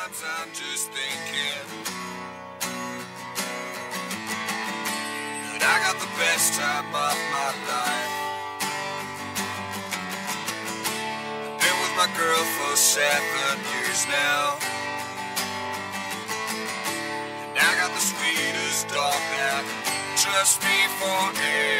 Sometimes I'm just thinking that I got the best time of my life. I've been with my girl for seven years now. And I got the sweetest dog that Trust me for air.